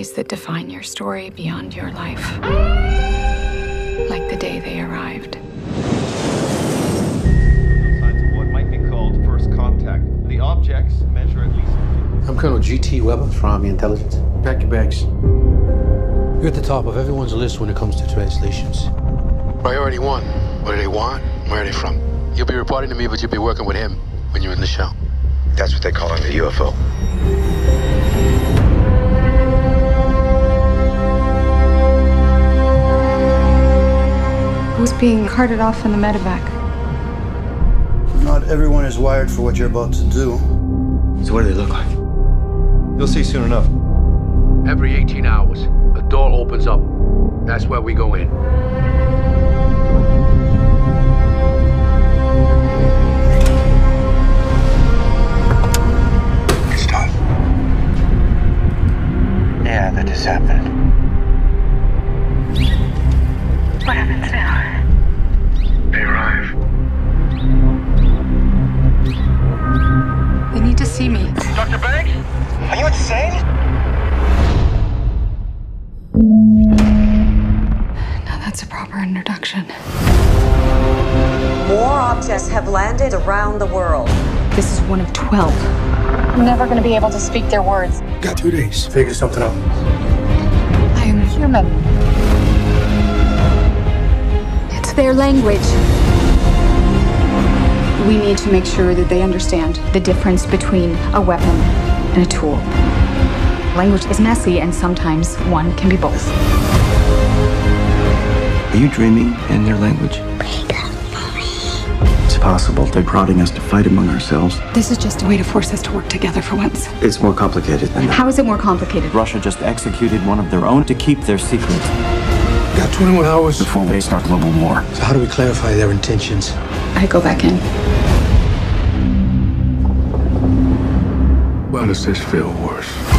days that define your story beyond your life. Like the day they arrived. Signs of what might be called first contact. The objects measure at least. I'm Colonel G.T. Weber from Army Intelligence. Pack your bags. You're at the top of everyone's list when it comes to translations. Priority one. What do they want? Where are they from? You'll be reporting to me, but you'll be working with him when you're in the show. That's what they call him, the UFO. Being carted off in the medevac? Not everyone is wired for what you're about to do. So what do they look like? You'll see soon enough. Every 18 hours, a door opens up. That's where we go in. It's time. Yeah, that just happened. What happens now? See me. Dr. Banks? Are you insane? Now that's a proper introduction. More objects have landed around the world. This is one of 12. I'm never going to be able to speak their words. Got two days. Figure something out. I am Human. It's their language. We need to make sure that they understand the difference between a weapon and a tool. Language is messy, and sometimes one can be both. Are you dreaming in their language? It's possible they're prodding us to fight among ourselves. This is just a way to force us to work together for once. It's more complicated than that. How is it more complicated? Russia just executed one of their own to keep their secret Got 21 hours. before they start global war. So, how do we clarify their intentions? I go back in. Well, does this feel worse?